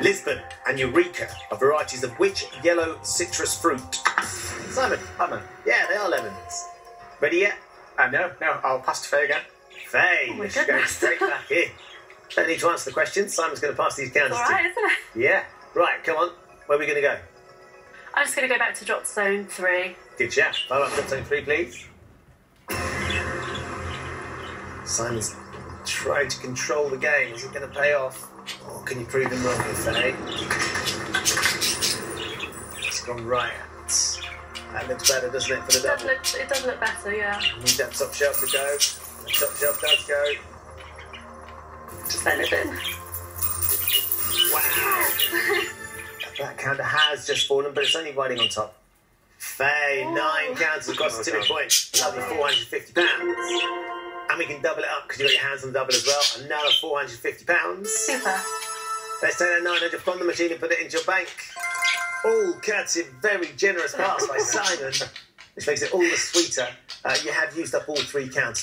Lisbon and Eureka are varieties of which yellow citrus fruit? Simon, Lemon. yeah, they are lemons. Ready yet? Uh, no, no, I'll pass to Faye again. Faye, Oh going goodness. straight back in. Don't need to answer the question. Simon's going to pass these counters All to isn't it? Yeah. Right, come on. Where are we going to go? I'm just going to go back to drop zone three. Good chat. Fire up drop zone three, please. Simon's trying to control the game. Is it going to pay off? Or can you prove him wrong here, Faye? It's gone right. That looks better, doesn't it, for the It does double? look, it does look better, yeah. Need that top shelf to go. The top shelf does go. Just anything. Wow. that counter has just fallen, but it's only riding on top. Faye, nine oh. counters across the tipping point. Another £450. And we can double it up because you've got your hands on double as well. Another £450. Super. Let's take that 900 from the machine and put it into your bank. All courtesy of very generous pass by Simon, which makes it all the sweeter. Uh, you have used up all three counts.